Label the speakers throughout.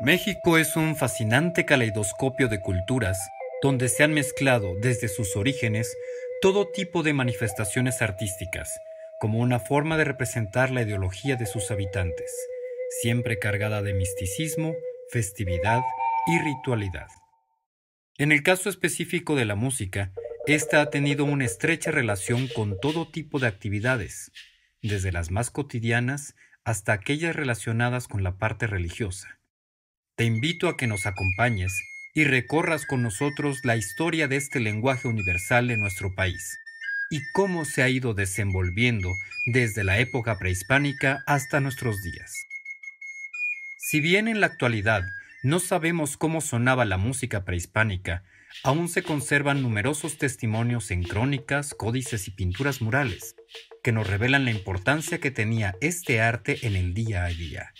Speaker 1: México es un fascinante caleidoscopio de culturas donde se han mezclado desde sus orígenes todo tipo de manifestaciones artísticas, como una forma de representar la ideología de sus habitantes, siempre cargada de misticismo, festividad y ritualidad. En el caso específico de la música, esta ha tenido una estrecha relación con todo tipo de actividades, desde las más cotidianas hasta aquellas relacionadas con la parte religiosa. Te invito a que nos acompañes y recorras con nosotros la historia de este lenguaje universal en nuestro país y cómo se ha ido desenvolviendo desde la época prehispánica hasta nuestros días. Si bien en la actualidad no sabemos cómo sonaba la música prehispánica, aún se conservan numerosos testimonios en crónicas, códices y pinturas murales que nos revelan la importancia que tenía este arte en el día a día.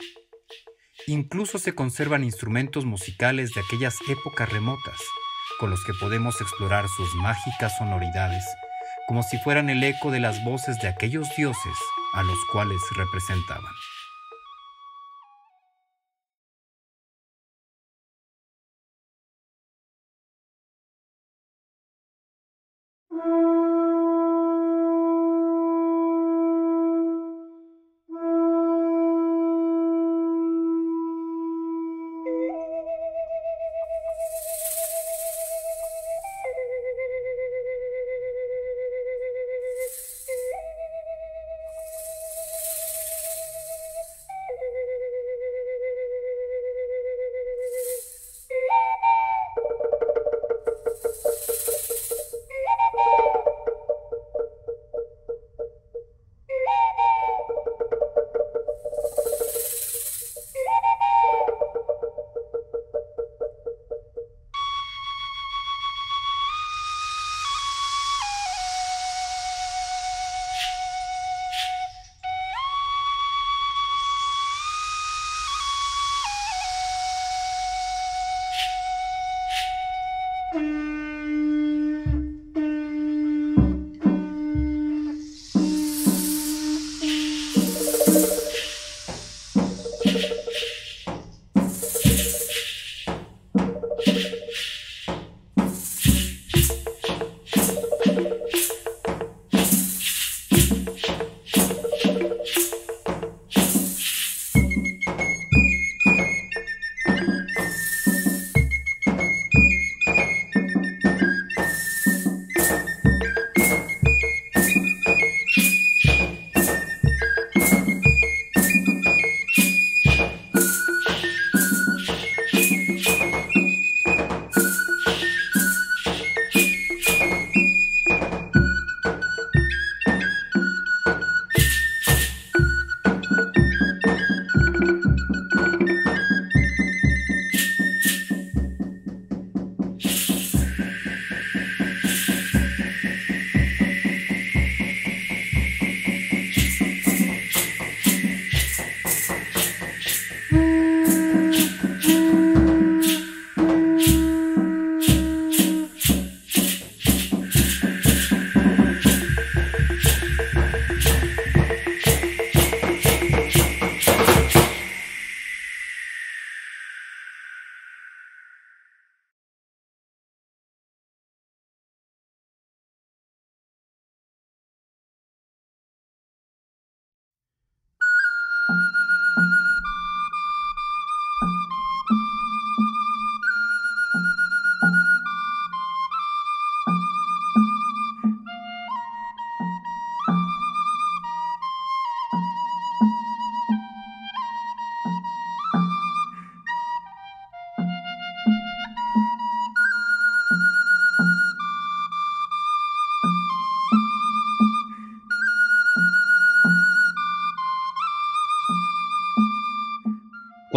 Speaker 1: Incluso se conservan instrumentos musicales de aquellas épocas remotas, con los que podemos explorar sus mágicas sonoridades, como si fueran el eco de las voces de aquellos dioses a los cuales representaban.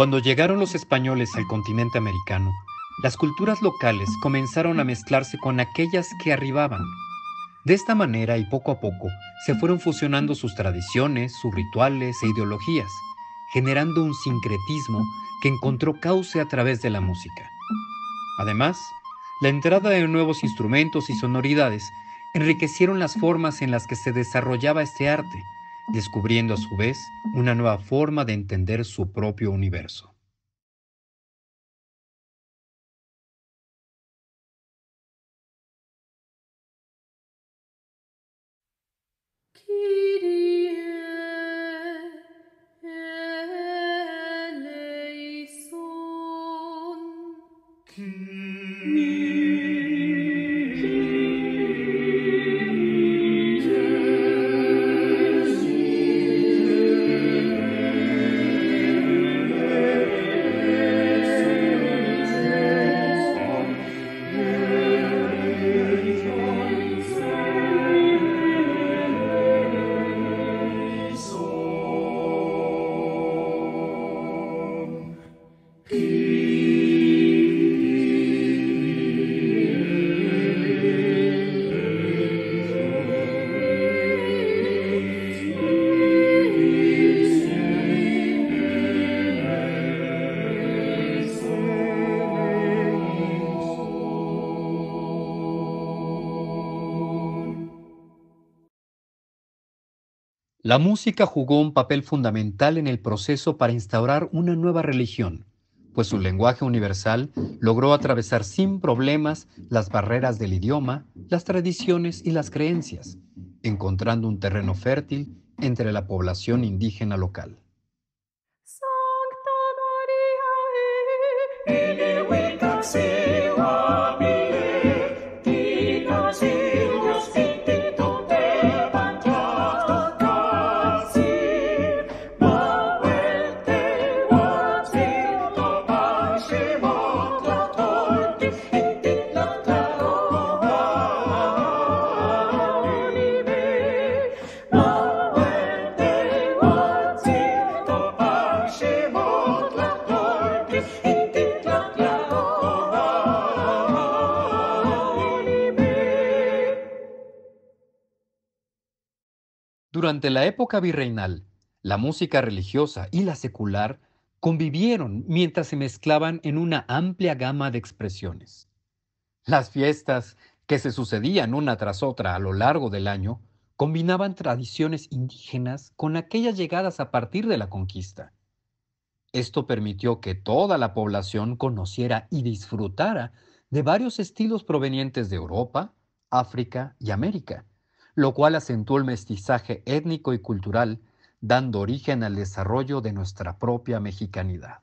Speaker 1: Cuando llegaron los españoles al continente americano, las culturas locales comenzaron a mezclarse con aquellas que arribaban. De esta manera y poco a poco se fueron fusionando sus tradiciones, sus rituales e ideologías, generando un sincretismo que encontró cauce a través de la música. Además, la entrada de nuevos instrumentos y sonoridades enriquecieron las formas en las que se desarrollaba este arte, descubriendo a su vez una nueva forma de entender su propio universo.
Speaker 2: La música jugó un papel fundamental en el proceso para instaurar una nueva religión, pues su lenguaje universal logró atravesar sin problemas las barreras del idioma, las tradiciones y las creencias, encontrando un terreno fértil entre la población indígena local. La época virreinal, la música religiosa y la secular convivieron mientras se mezclaban en una amplia gama de expresiones. Las fiestas, que se sucedían una tras otra a lo largo del año, combinaban tradiciones indígenas con aquellas llegadas a partir de la conquista. Esto permitió que toda la población conociera y disfrutara de varios estilos provenientes de Europa, África y América, lo cual acentuó el mestizaje étnico y cultural, dando origen al desarrollo de nuestra propia mexicanidad.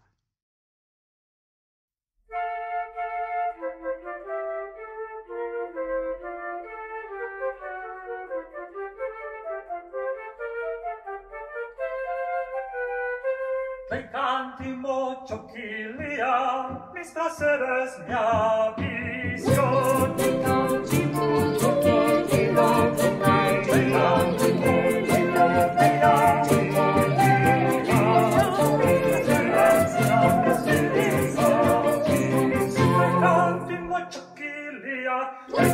Speaker 2: Canti mi stasera mia visione.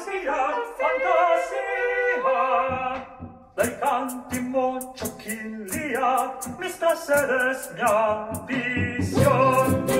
Speaker 2: fantasía, fantasía. Dai cantimo ciocchiglia, mista seres mia vision.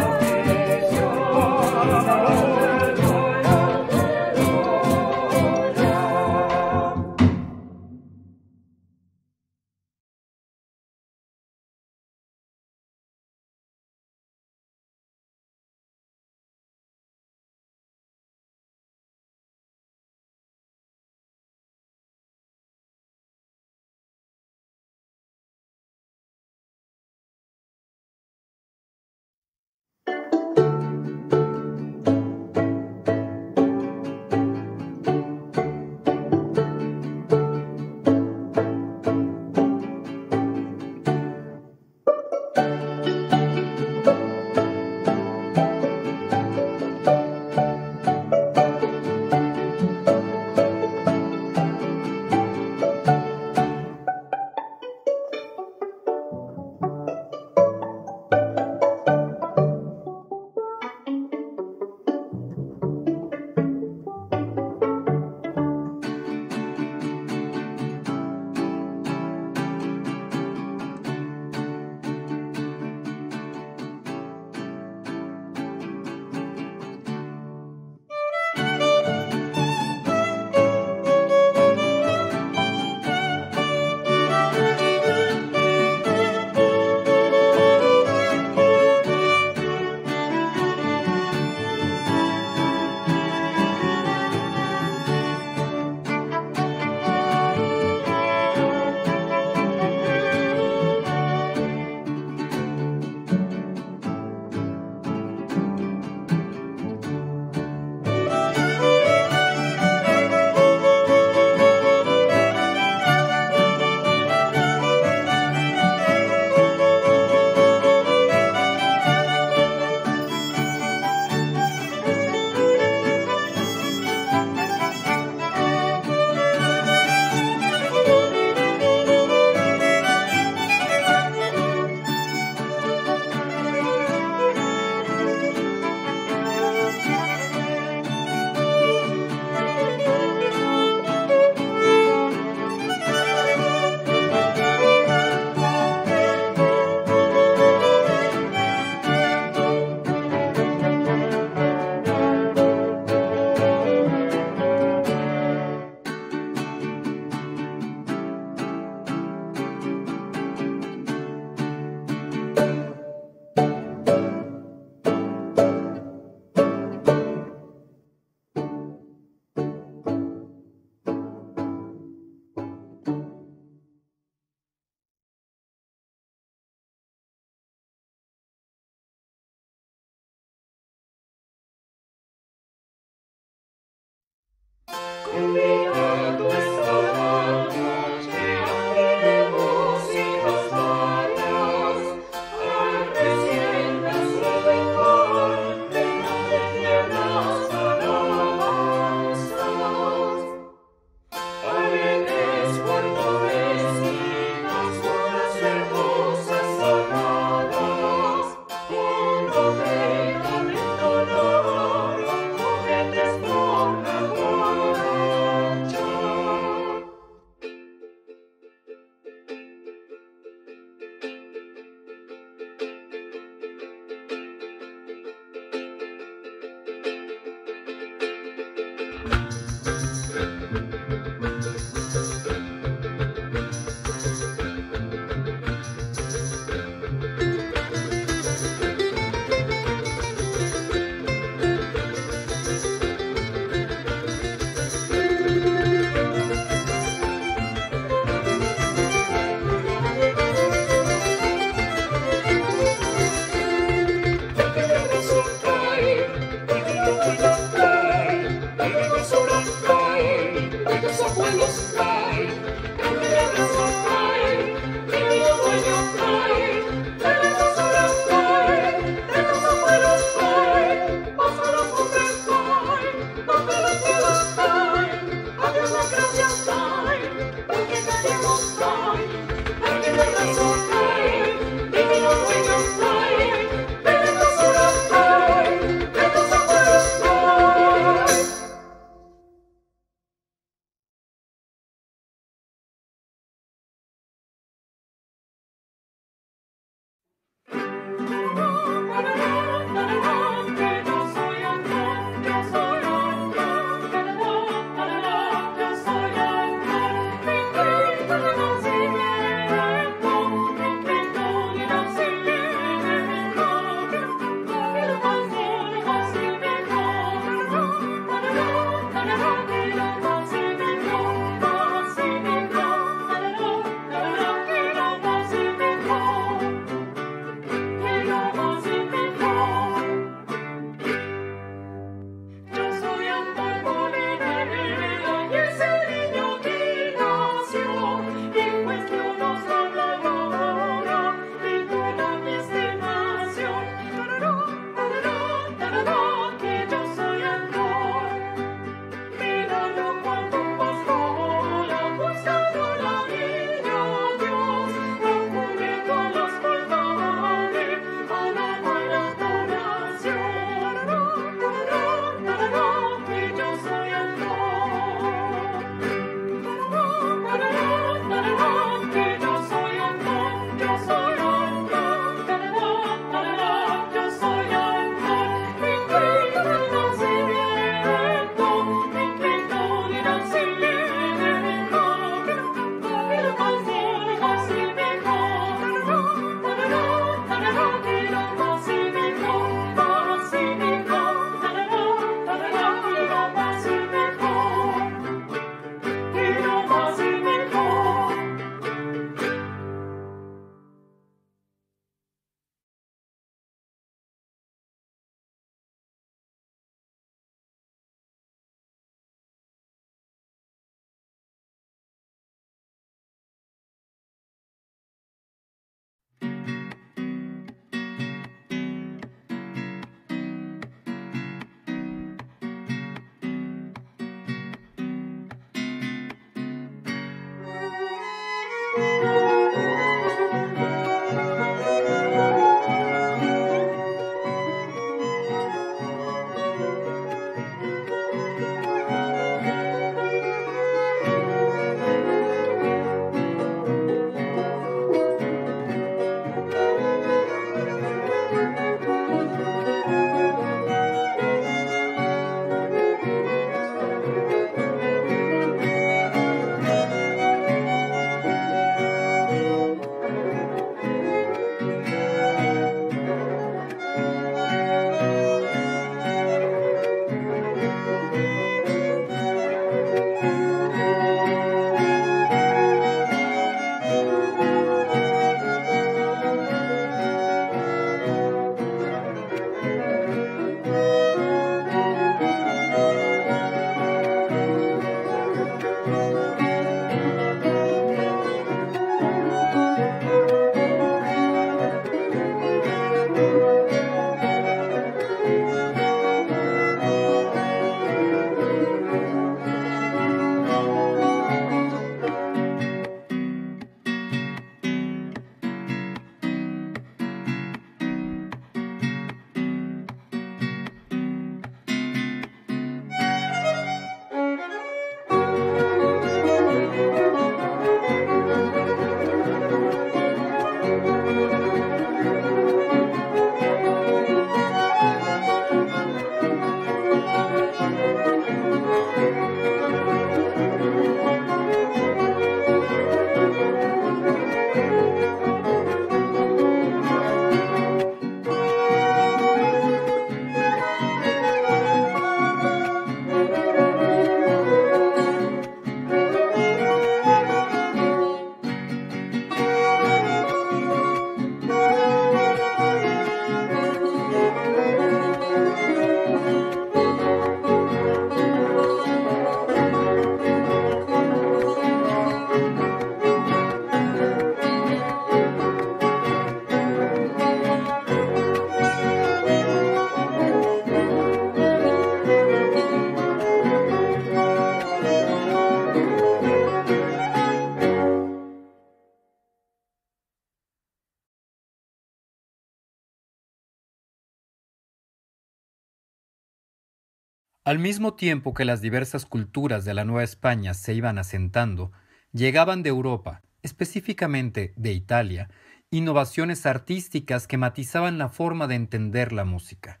Speaker 1: Al mismo tiempo que las diversas culturas de la Nueva España se iban asentando, llegaban de Europa, específicamente de Italia, innovaciones artísticas que matizaban la forma de entender la música.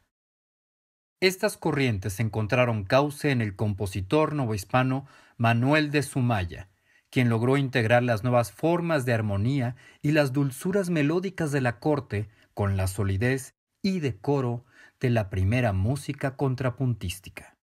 Speaker 1: Estas corrientes encontraron cauce en el compositor novohispano Manuel de Sumaya, quien logró integrar las nuevas formas de armonía y las dulzuras melódicas de la corte con la solidez y decoro de la primera música contrapuntística.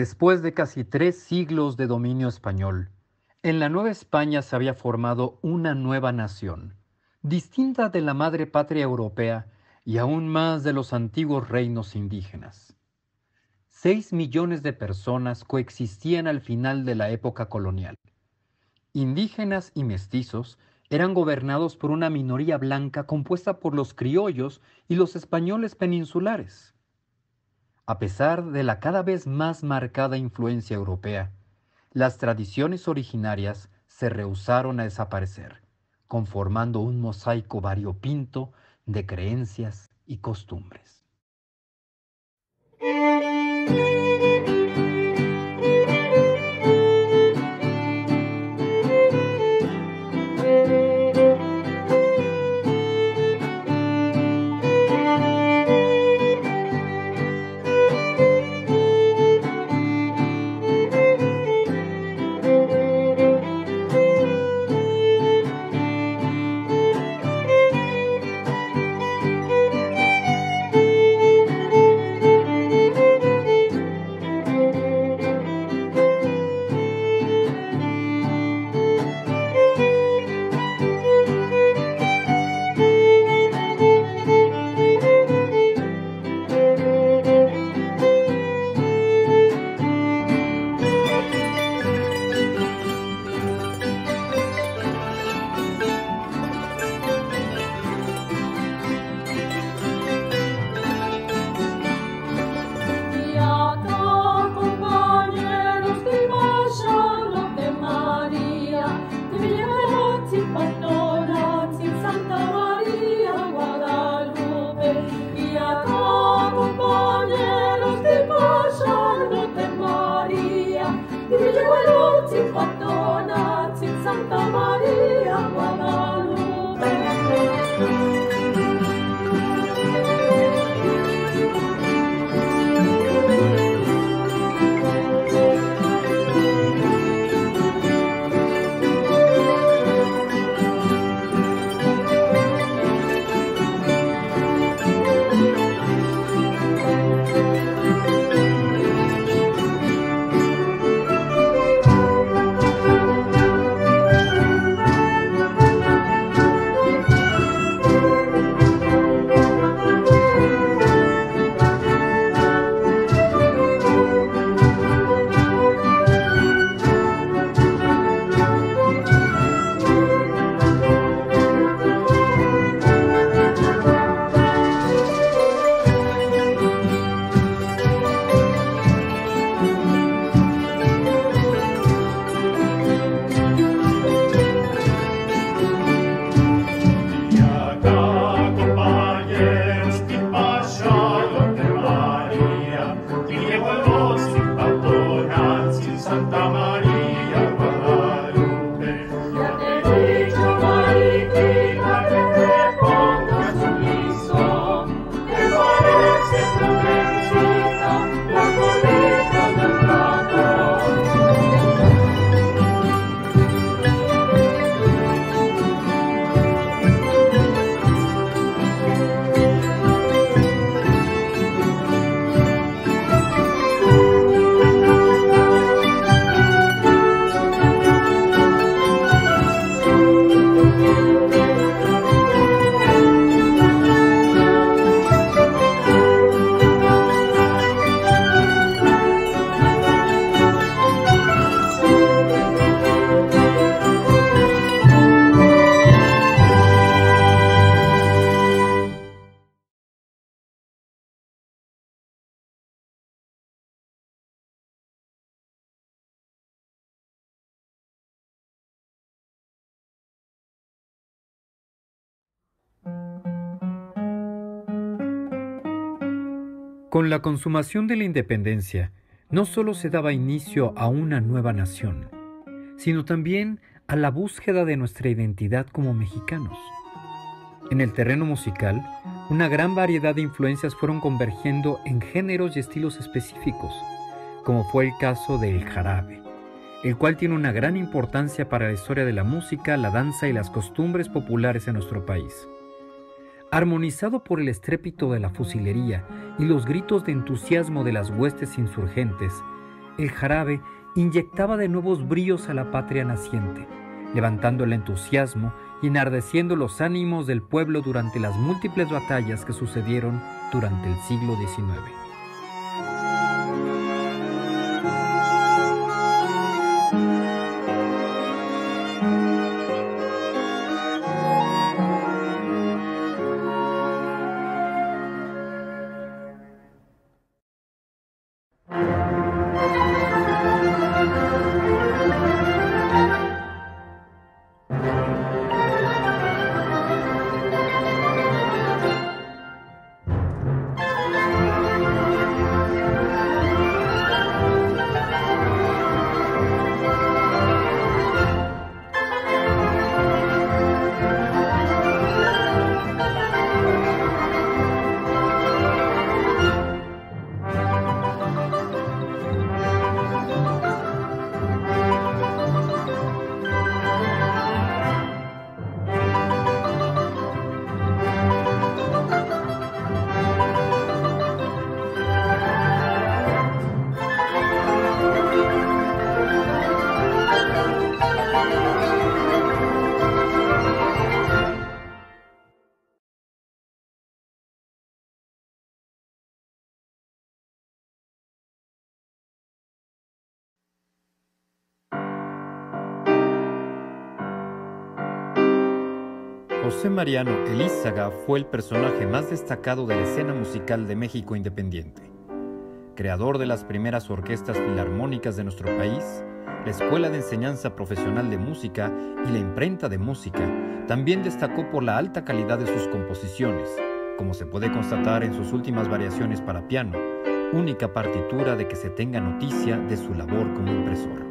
Speaker 1: Después de casi tres siglos de dominio español, en la Nueva España se había formado una nueva nación, distinta de la madre patria europea y aún más de los antiguos reinos indígenas. Seis millones de personas coexistían al final de la época colonial. Indígenas y mestizos eran gobernados por una minoría blanca compuesta por los criollos y los españoles peninsulares. A pesar de la cada vez más marcada influencia europea, las tradiciones originarias se rehusaron a desaparecer, conformando un mosaico variopinto de creencias y costumbres. Con la consumación de la independencia, no solo se daba inicio a una nueva nación, sino también a la búsqueda de nuestra identidad como mexicanos. En el terreno musical, una gran variedad de influencias fueron convergiendo en géneros y estilos específicos, como fue el caso del jarabe, el cual tiene una gran importancia para la historia de la música, la danza y las costumbres populares en nuestro país. Armonizado por el estrépito de la fusilería y los gritos de entusiasmo de las huestes insurgentes, el jarabe inyectaba de nuevos bríos a la patria naciente, levantando el entusiasmo y enardeciendo los ánimos del pueblo durante las múltiples batallas que sucedieron durante el siglo XIX. José Mariano Elízaga fue el personaje más destacado de la escena musical de México independiente. Creador de las primeras orquestas filarmónicas de nuestro país, la Escuela de Enseñanza Profesional de Música y la Imprenta de Música, también destacó por la alta calidad de sus composiciones, como se puede constatar en sus últimas variaciones para piano, única partitura de que se tenga noticia de su labor como impresor.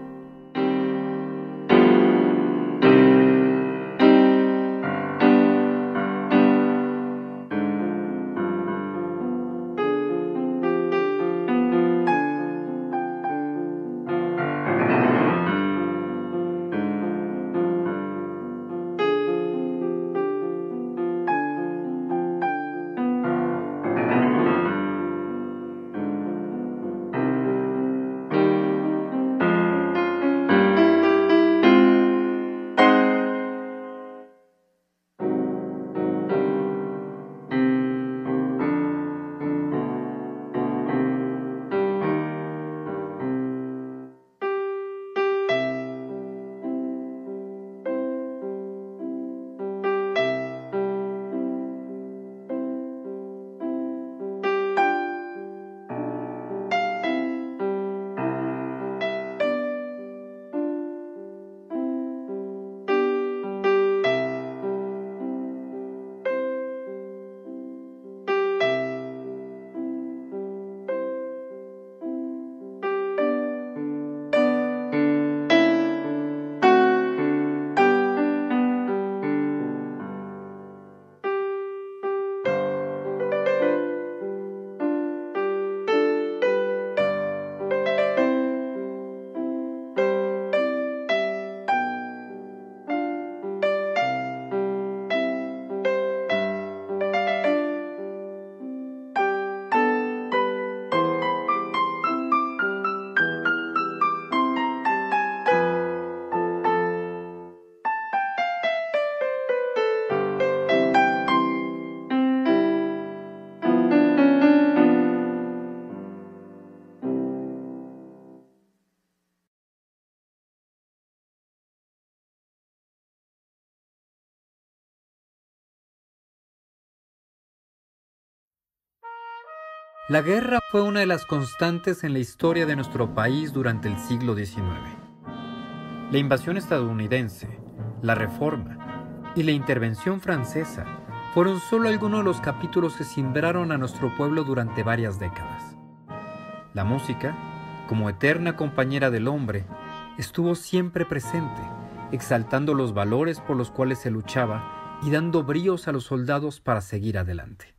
Speaker 1: La guerra fue una de las constantes en la historia de nuestro país durante el siglo XIX. La invasión estadounidense, la reforma y la intervención francesa
Speaker 3: fueron solo algunos de los capítulos que simbraron a nuestro pueblo durante varias décadas. La música, como eterna compañera del hombre, estuvo siempre presente, exaltando los valores por los cuales se luchaba y dando bríos a los soldados para seguir adelante.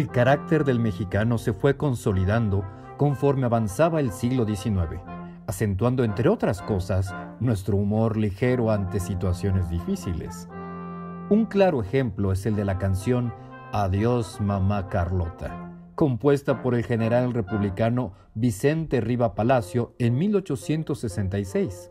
Speaker 3: El carácter del mexicano se fue consolidando conforme avanzaba el siglo XIX, acentuando entre otras cosas nuestro humor ligero ante situaciones difíciles. Un claro ejemplo es el de la canción Adiós Mamá Carlota, compuesta por el general republicano Vicente Riva Palacio en 1866,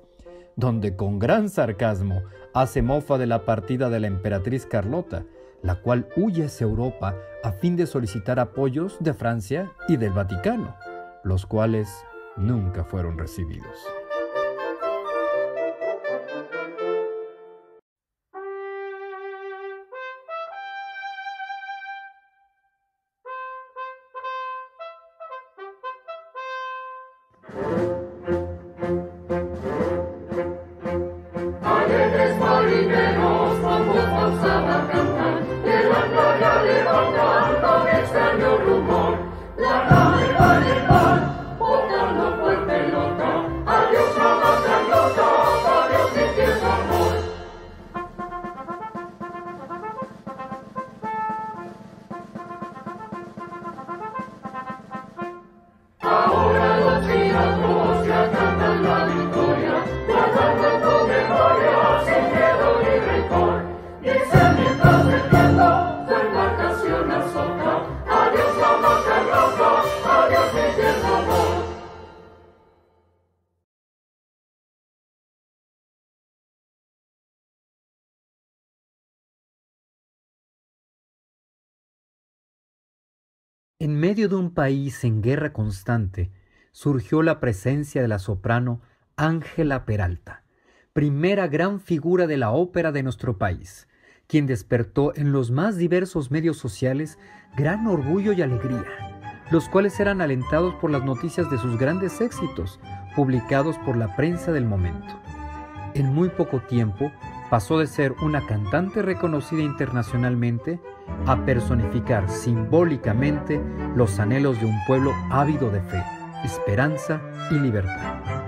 Speaker 3: donde con gran sarcasmo hace mofa de la partida de la emperatriz Carlota, la cual huye hacia Europa a fin de solicitar apoyos de Francia y del Vaticano, los cuales nunca fueron recibidos. De un país en guerra constante,
Speaker 1: surgió la presencia de la soprano Ángela Peralta, primera gran figura de la ópera de nuestro país, quien despertó en los más diversos medios sociales gran orgullo y alegría, los cuales eran alentados por las noticias de sus grandes éxitos, publicados por la prensa del momento. En muy poco tiempo pasó de ser una cantante reconocida internacionalmente a personificar simbólicamente los anhelos de un pueblo ávido de fe, esperanza y libertad.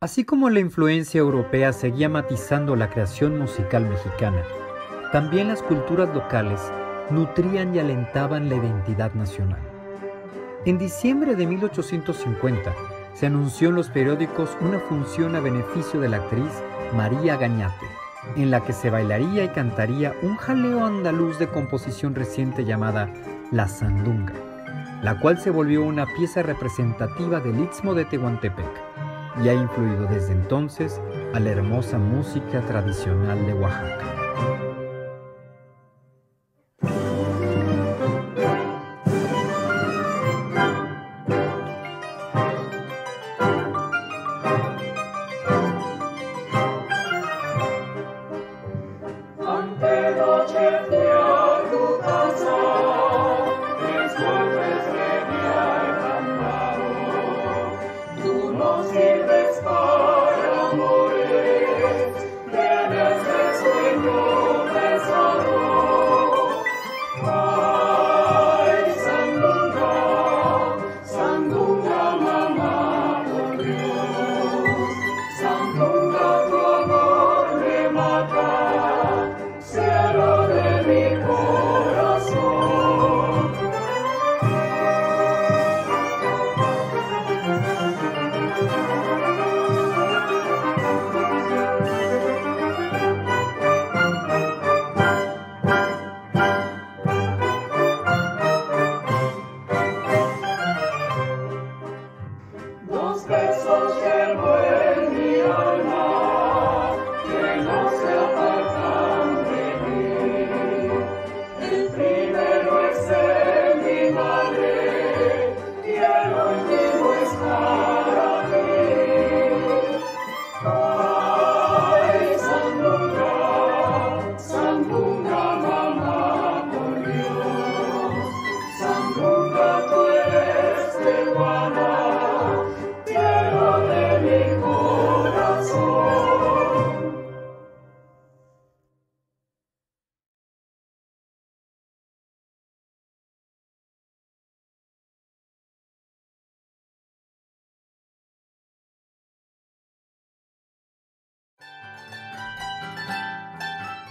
Speaker 1: Así como la influencia europea seguía matizando la creación musical mexicana, también las culturas locales nutrían y alentaban la identidad nacional. En diciembre de 1850 se anunció en los periódicos una función a beneficio de la actriz María Gañate, en la que se bailaría y cantaría un jaleo andaluz de composición reciente llamada La Sandunga, la cual se volvió una pieza representativa del Istmo de Tehuantepec y ha influido desde entonces a la hermosa música tradicional de Oaxaca.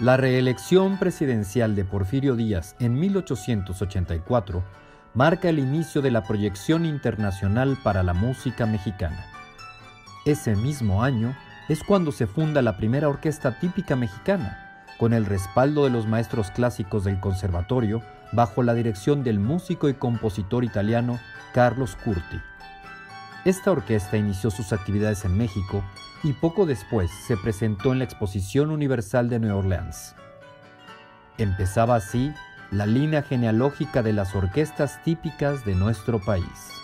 Speaker 1: La reelección presidencial de Porfirio Díaz en 1884 marca el inicio de la proyección internacional para la música mexicana. Ese mismo año es cuando se funda la primera orquesta típica mexicana, con el respaldo de los maestros clásicos del conservatorio, bajo la dirección del músico y compositor italiano Carlos Curti. Esta orquesta inició sus actividades en México y poco después se presentó en la Exposición Universal de Nueva Orleans. Empezaba así la línea genealógica de las orquestas típicas de nuestro país.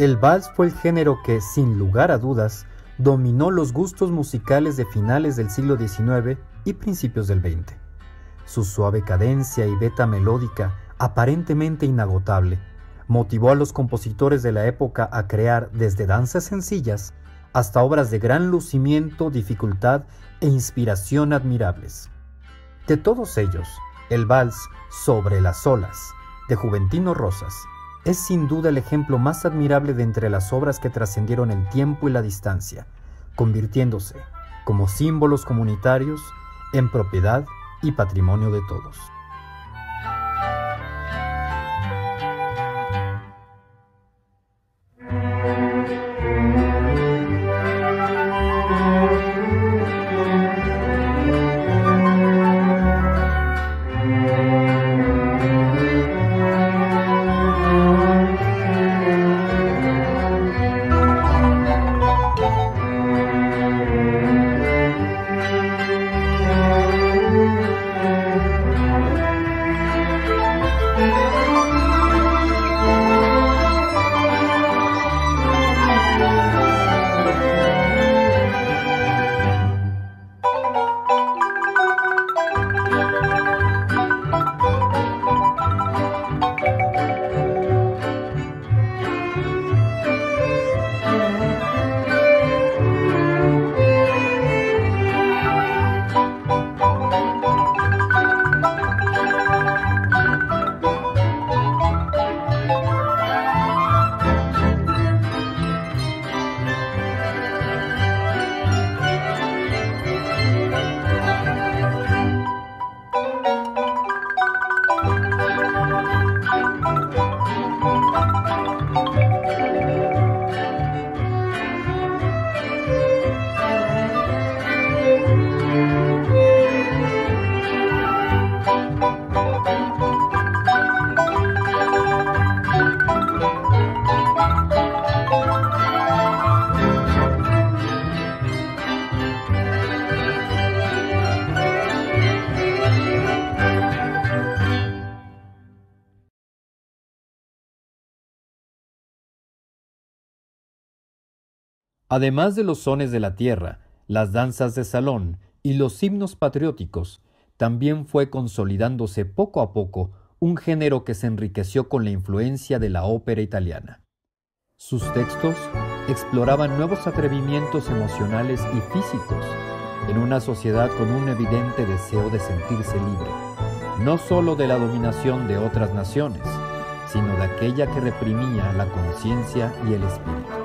Speaker 1: El vals fue el género que, sin lugar a dudas, dominó los gustos musicales de finales del siglo XIX y principios del XX. Su suave cadencia y beta melódica, aparentemente inagotable, motivó a los compositores de la época a crear desde danzas sencillas hasta obras de gran lucimiento, dificultad e inspiración admirables. De todos ellos, el vals Sobre las olas, de Juventino Rosas, es sin duda el ejemplo más admirable de entre las obras que trascendieron el tiempo y la distancia, convirtiéndose, como símbolos comunitarios, en propiedad y patrimonio de todos. Además de los sones de la tierra, las danzas de salón y los himnos patrióticos, también fue consolidándose poco a poco un género que se enriqueció con la influencia de la ópera italiana. Sus textos exploraban nuevos atrevimientos emocionales y físicos en una sociedad con un evidente deseo de sentirse libre, no sólo de la dominación de otras naciones, sino de aquella que reprimía la conciencia y el espíritu.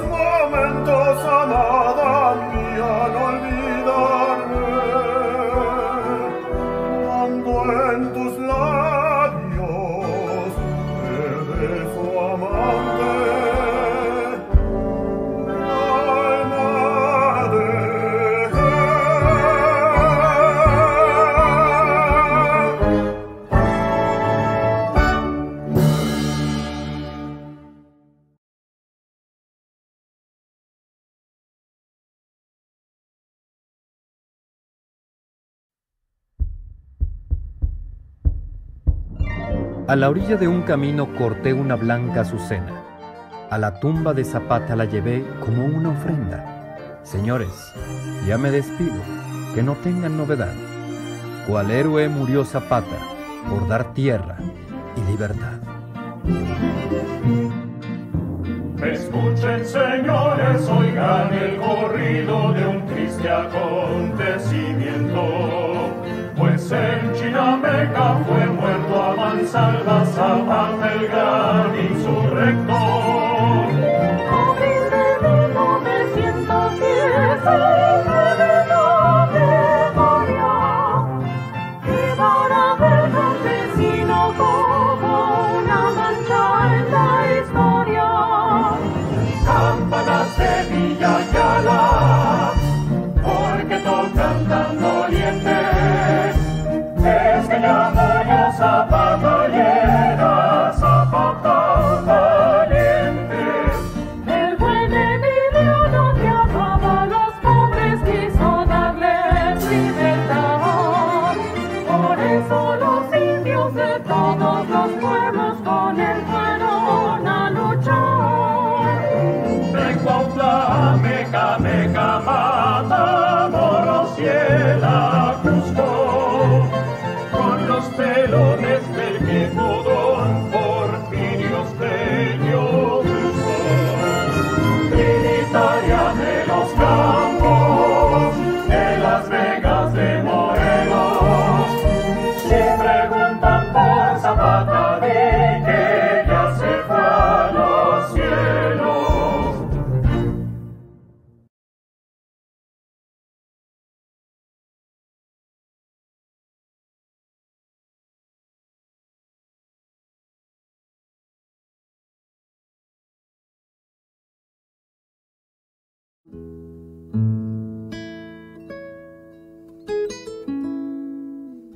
Speaker 1: momentos amada mia non A la orilla de un camino corté una blanca azucena. A la tumba de Zapata la llevé como una ofrenda. Señores, ya me despido, que no tengan novedad. Cual héroe murió Zapata por dar tierra y libertad.
Speaker 4: Escuchen señores, oigan el corrido de un triste acontecimiento a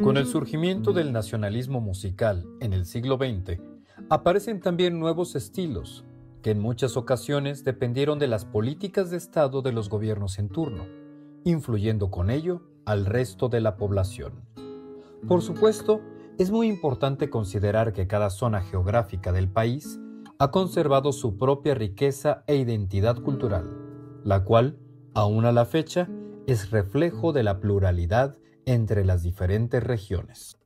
Speaker 5: Con
Speaker 1: el surgimiento del nacionalismo musical en el siglo XX, aparecen también nuevos estilos que en muchas ocasiones dependieron de las políticas de Estado de los gobiernos en turno, influyendo con ello al resto de la población. Por supuesto, es muy importante considerar que cada zona geográfica del país ha conservado su propia riqueza e identidad cultural, la cual, aún a la fecha, es reflejo de la pluralidad entre las diferentes regiones.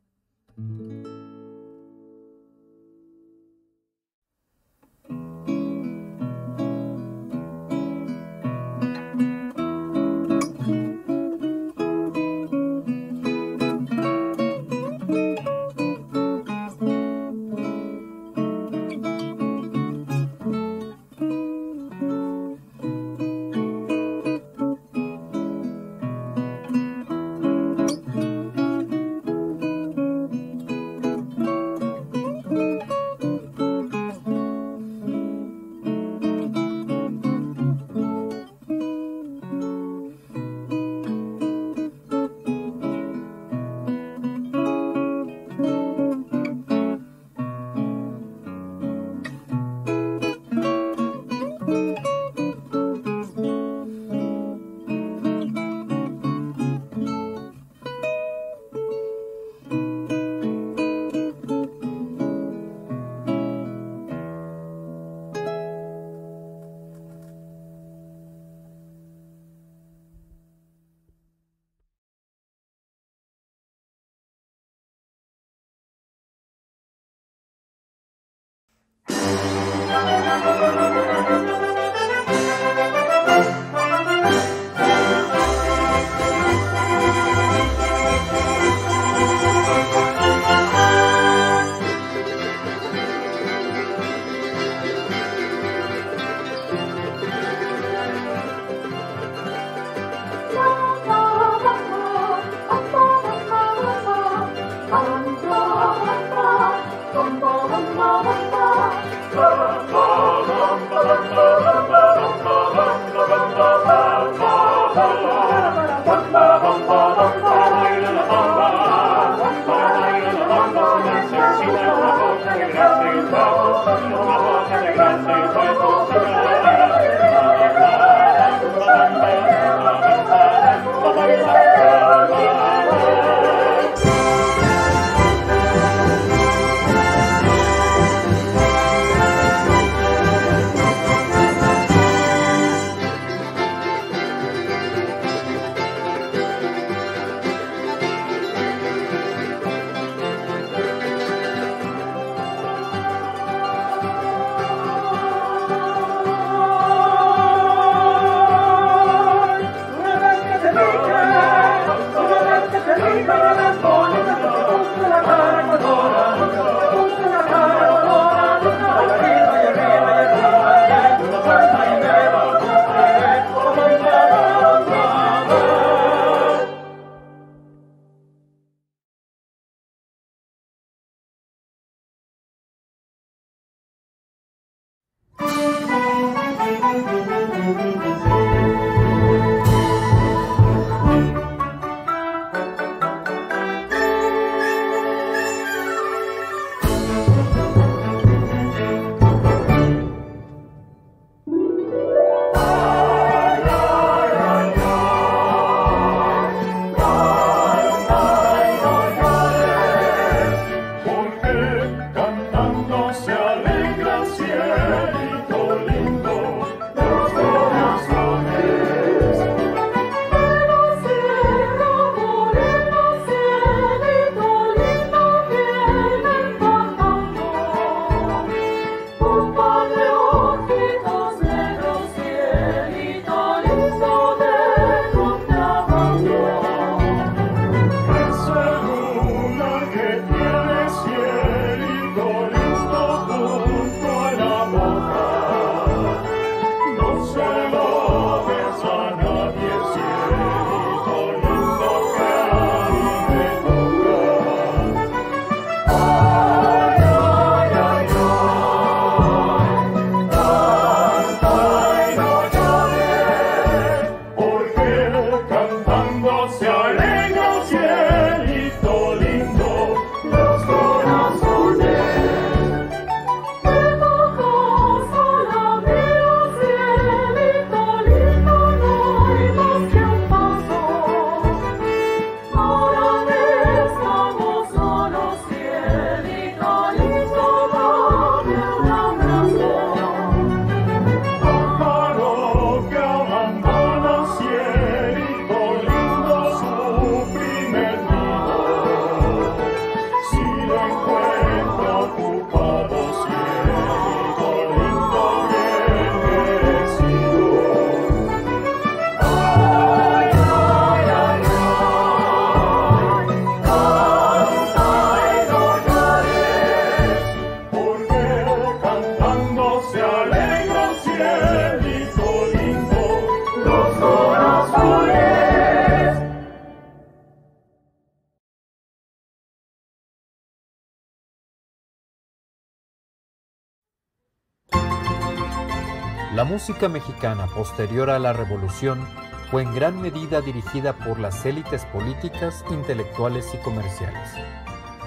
Speaker 1: Música mexicana posterior a la revolución fue en gran medida dirigida por las élites políticas, intelectuales y comerciales,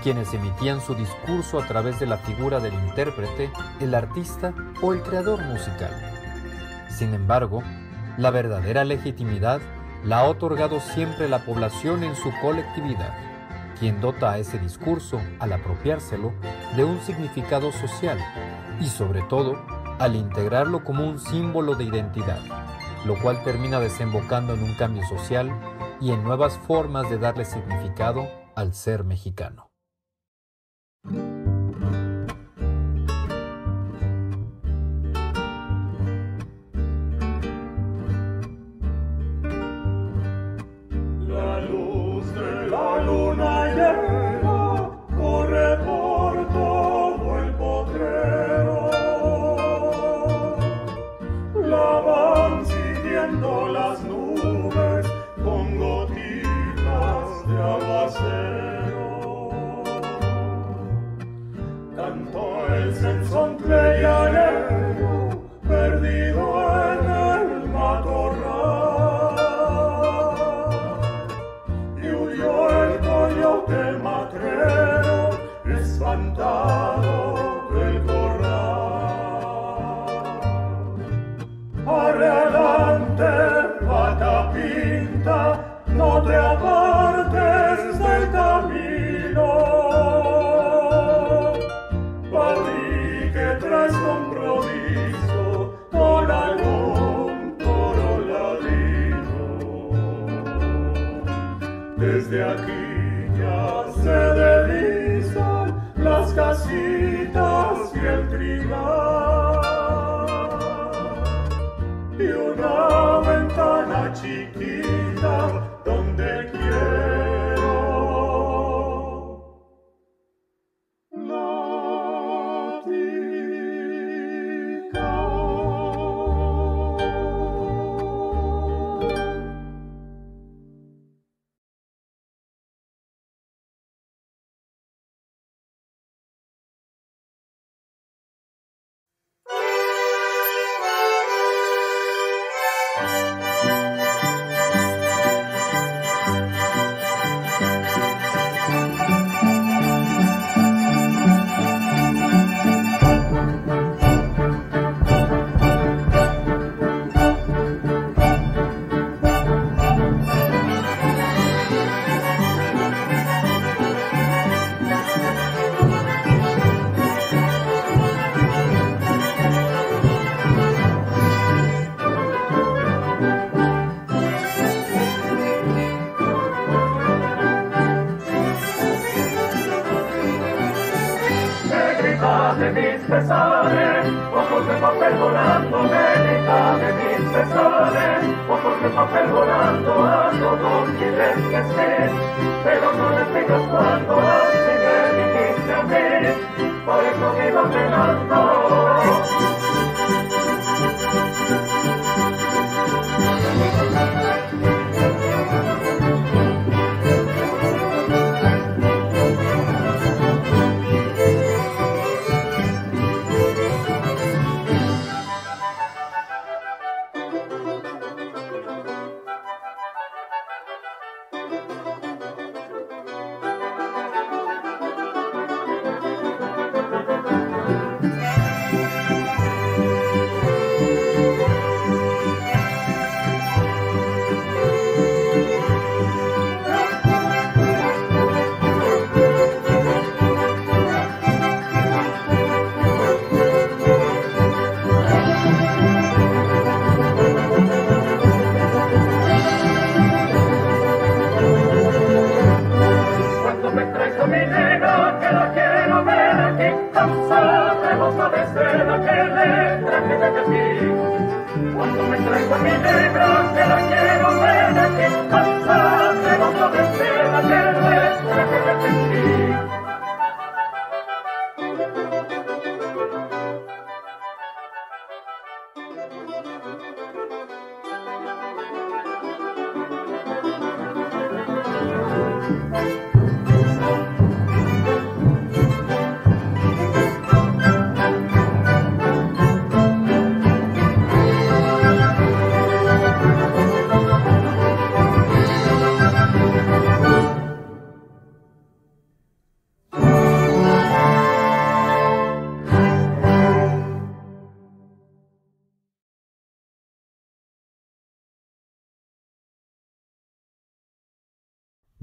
Speaker 1: quienes emitían su discurso a través de la figura del intérprete, el artista o el creador musical. Sin embargo, la verdadera legitimidad la ha otorgado siempre la población en su colectividad, quien dota a ese discurso, al apropiárselo, de un significado social y sobre todo al integrarlo como un símbolo de identidad, lo cual termina desembocando en un cambio social y en nuevas formas de darle significado al ser mexicano.
Speaker 4: dipinta note a parte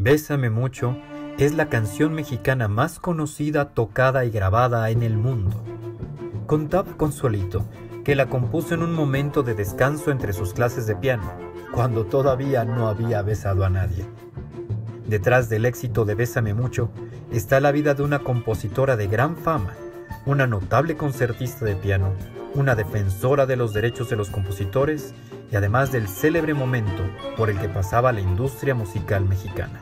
Speaker 1: Bésame mucho es la canción mexicana más conocida, tocada y grabada en el mundo. Contaba Consuelito que la compuso en un momento de descanso entre sus clases de piano, cuando todavía no había besado a nadie. Detrás del éxito de Bésame mucho está la vida de una compositora de gran fama, una notable concertista de piano, una defensora de los derechos de los compositores y además del célebre momento por el que pasaba la industria musical mexicana.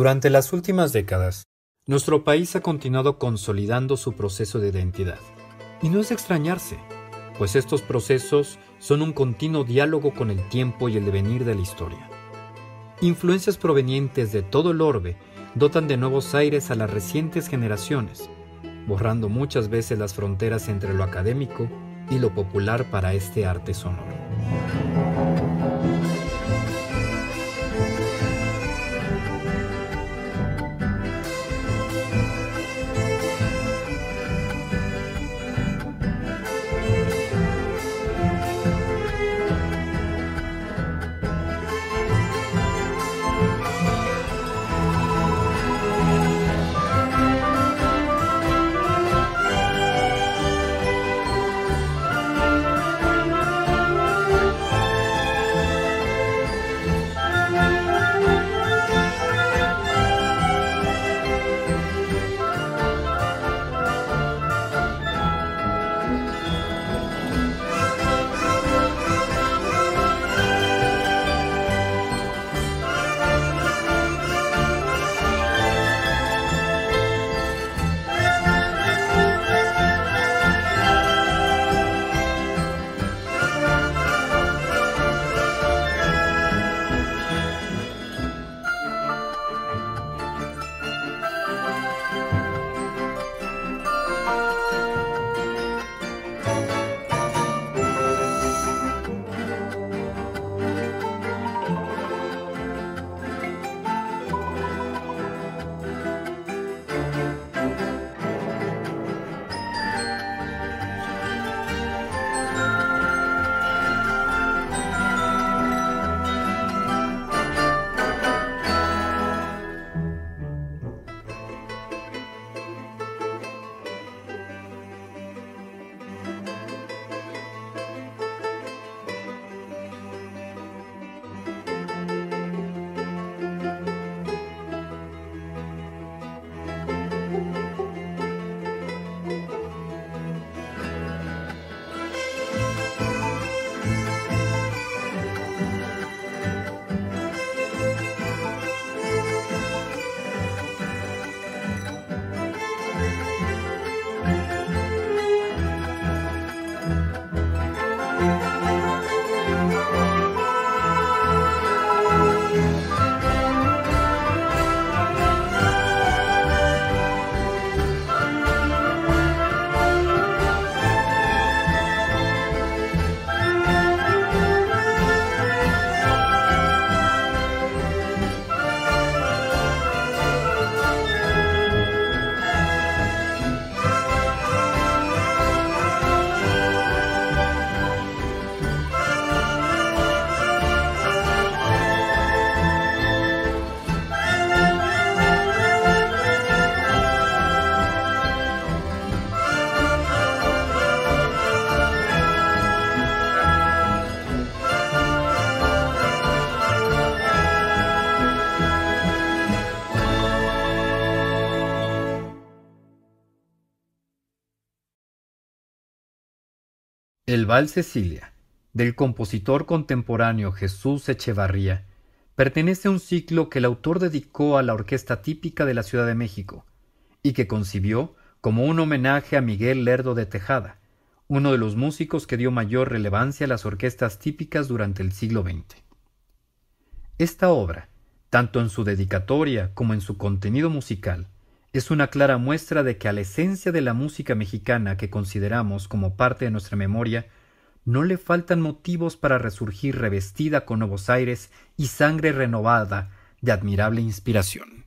Speaker 1: Durante las últimas décadas, nuestro país ha continuado consolidando su proceso de identidad. Y no es de extrañarse, pues estos procesos son un continuo diálogo con el tiempo y el devenir de la historia. Influencias provenientes de todo el orbe dotan de nuevos aires a las recientes generaciones, borrando muchas veces las fronteras entre lo académico y lo popular para este arte sonoro. El Val Cecilia, del compositor contemporáneo Jesús Echevarría, pertenece a un ciclo que el autor dedicó a la orquesta típica de la Ciudad de México y que concibió como un homenaje a Miguel Lerdo de Tejada, uno de los músicos que dio mayor relevancia a las orquestas típicas durante el siglo XX. Esta obra, tanto en su dedicatoria como en su contenido musical, es una clara muestra de que a la esencia de la música mexicana que consideramos como parte de nuestra memoria, no le faltan motivos para resurgir revestida con nuevos aires y sangre renovada de admirable inspiración.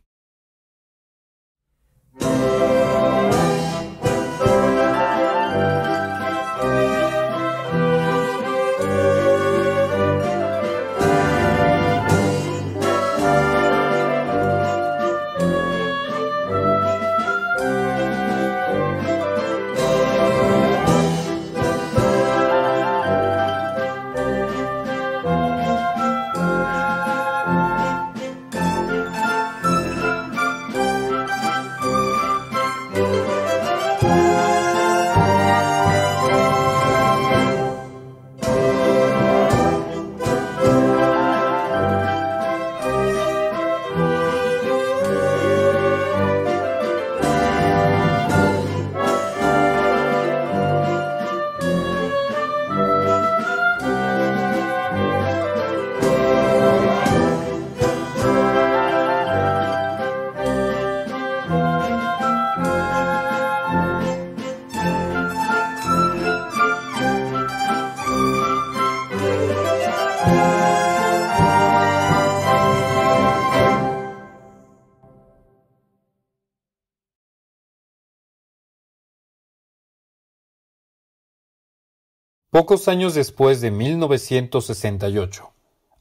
Speaker 1: Pocos años después de 1968,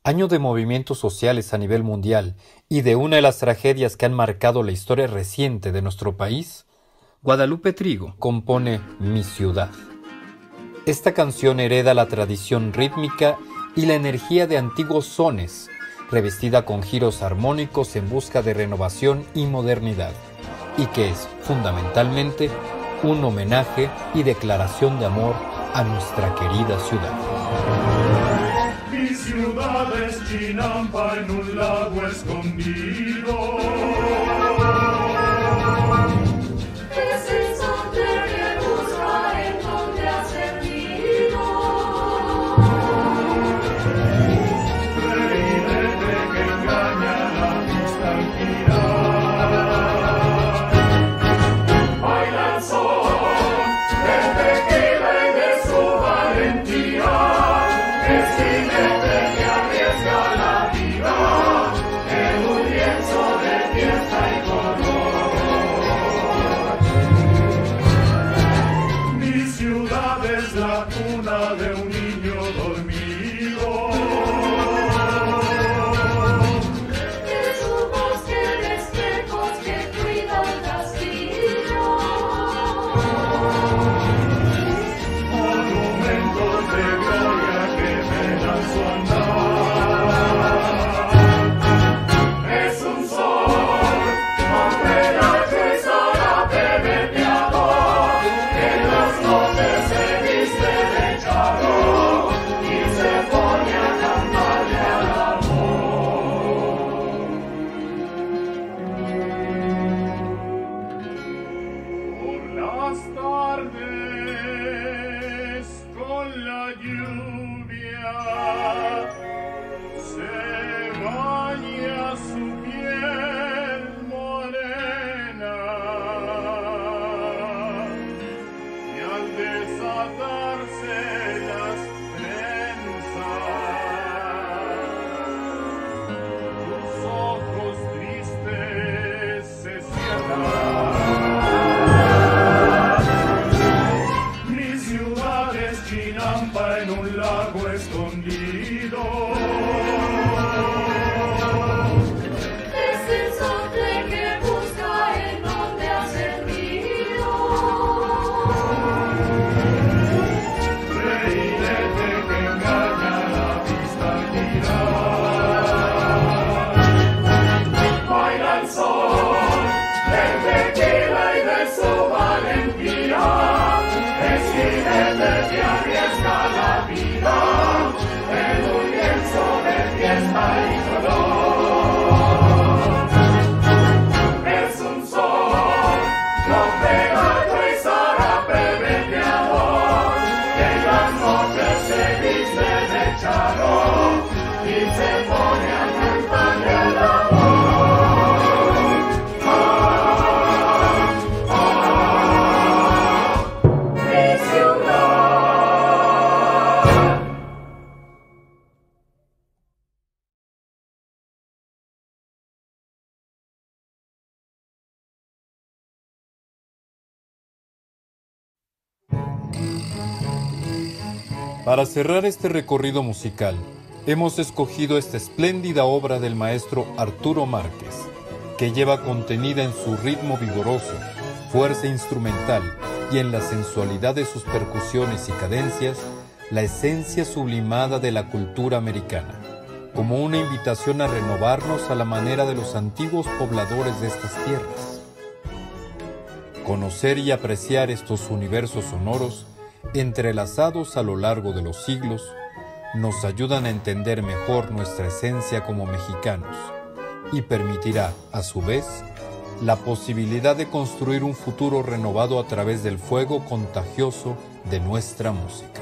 Speaker 1: año de movimientos sociales a nivel mundial y de una de las tragedias que han marcado la historia reciente de nuestro país, Guadalupe Trigo compone Mi ciudad. Esta canción hereda la tradición rítmica y la energía de antiguos sones, revestida con giros armónicos en busca de renovación y modernidad, y que es, fundamentalmente, un homenaje y declaración de amor a nuestra querida ciudad.
Speaker 4: Mi ciudad es Chinampa en un lago escondido.
Speaker 1: Para cerrar este recorrido musical, hemos escogido esta espléndida obra del maestro Arturo Márquez, que lleva contenida en su ritmo vigoroso, fuerza instrumental y en la sensualidad de sus percusiones y cadencias, la esencia sublimada de la cultura americana, como una invitación a renovarnos a la manera de los antiguos pobladores de estas tierras. Conocer y apreciar estos universos sonoros, entrelazados a lo largo de los siglos, nos ayudan a entender mejor nuestra esencia como mexicanos y permitirá, a su vez, la posibilidad de construir un futuro renovado a través del fuego contagioso de nuestra música.